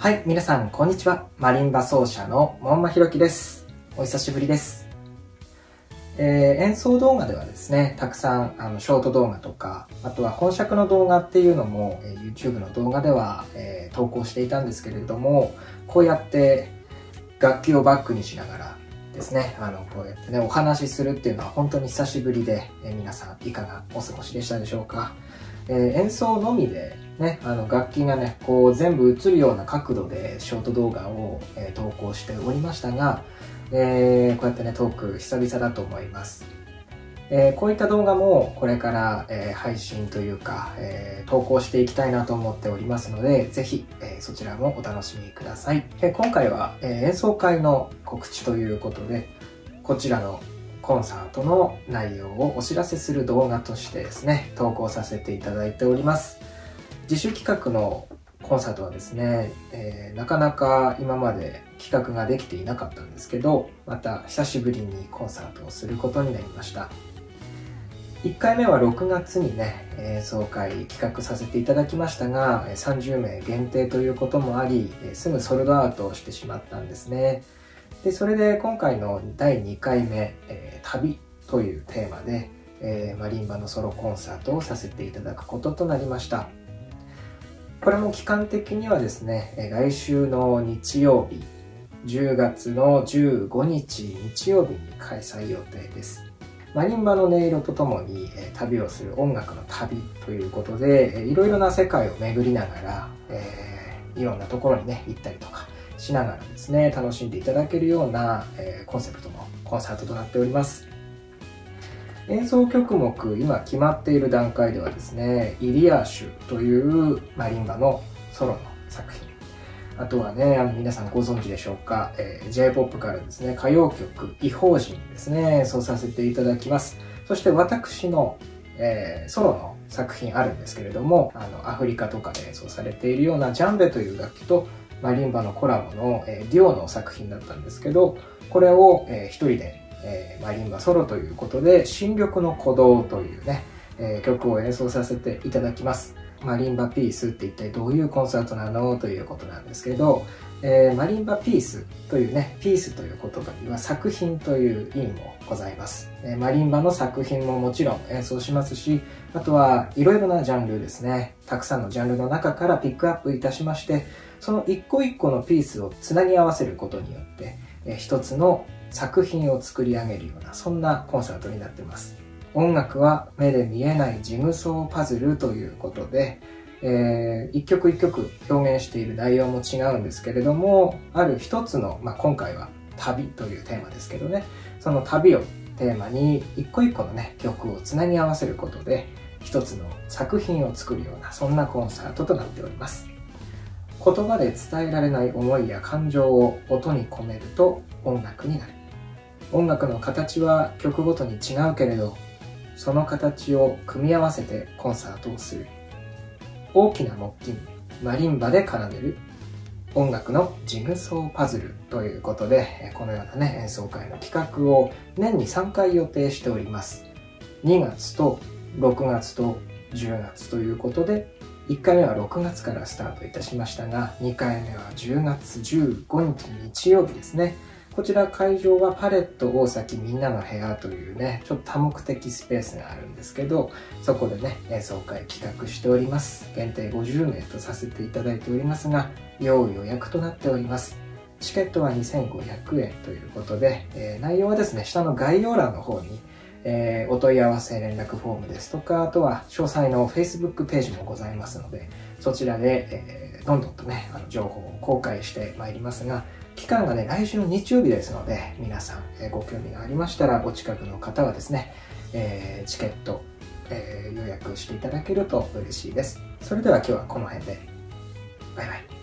はい、皆さん、こんにちは。マリンバ奏者の門馬ひろきです。お久しぶりです。えー、演奏動画ではですね、たくさんあのショート動画とか、あとは本尺の動画っていうのも、えー、YouTube の動画では、えー、投稿していたんですけれども、こうやって楽器をバックにしながらですね、あの、こうやってね、お話しするっていうのは本当に久しぶりで、え皆さんいかがお過ごしでしたでしょうか。え演奏のみでね、あの楽器がね、こう全部映るような角度でショート動画を、えー、投稿しておりましたが、えー、こうやってね、トーク久々だと思います。えー、こういった動画もこれから、え、配信というか、え、投稿していきたいなと思っておりますので、ぜひ、えそちらもお楽しみください。え今回は、え演奏会の告知ということで、こちらのコンサートの内容をお知らせする動画としてですね、投稿させていただいております。自主企画のコンサートはですね、えー、なかなか今まで企画ができていなかったんですけど、また久しぶりにコンサートをすることになりました。1回目は6月にね、演奏会企画させていただきましたが、30名限定ということもあり、すぐソルドアウトをしてしまったんですね。で、それで今回の第2回目、えー、旅というテーマで、えー、マリンバのソロコンサートをさせていただくこととなりました。これも期間的にはですね、来週の日曜日、10月の15日日曜日に開催予定です。マリンバの音色とともに、旅をする音楽の旅ということで、いろいろな世界を巡りながら、えー、いろんなところにね、行ったりとかしながらですね、楽しんでいただけるような、えー、コンセプトのコンサートとなっております。演奏曲目今決まっている段階ではですねイリアーシュというマリンバのソロの作品。あとはねあの皆さんご存知でしょうか、えー、J-POP からですね歌謡曲「異邦人」ですね演奏させていただきます。そして私の、えー、ソロの作品あるんですけれどもあのアフリカとかで演奏されているようなジャンベという楽器とマリンバのコラボの、えー、デュオの作品だったんですけどこれを、えー、一人でえー、マリンバソロということで、新緑の鼓動というね、えー、曲を演奏させていただきます。マリンバピースって一体どういうコンサートなのということなんですけど、えー、マリンバピースというね、ピースという言葉には作品という意味もございます。えー、マリンバの作品ももちろん演奏しますし、あとはいろいろなジャンルですね、たくさんのジャンルの中からピックアップいたしまして、その一個一個のピースをつなぎ合わせることによって、えー、一つの作品を作り上げるようなそんなコンサートになってます。音楽は目で見えないジグソーパズルということで、えー、一曲一曲表現している内容も違うんですけれどもある一つの、まあ、今回は旅というテーマですけどね。その旅をテーマに一個一個のね曲をつなぎ合わせることで一つの作品を作るようなそんなコンサートとなっております。言葉で伝えられない思いや感情を音に込めると音楽になる。音楽の形は曲ごとに違うけれどその形を組み合わせてコンサートをする。大きな木琴マリンバで奏でる。音楽のジグソーパズルということでこのようなね演奏会の企画を年に3回予定しております。2月と6月と10月ということで1回目は6月からスタートいたしましたが2回目は10月15日日曜日ですね。こちら会場はパレット大崎みんなの部屋というね、ちょっと多目的スペースがあるんですけど、そこでね、演奏会企画しております。限定50名とさせていただいておりますが、要予約となっております。チケットは2500円ということで、えー、内容はですね、下の概要欄の方に、えー、お問い合わせ連絡フォームですとか、あとは詳細の Facebook ページもございますので、そちらで、えー、どんどんとね、あの情報を公開してまいりますが、期間がね、来週の日曜日ですので、皆さん、えー、ご興味がありましたら、お近くの方はですね、えー、チケット、えー、予約していただけると嬉しいです。それでは今日はこの辺で。バイバイ。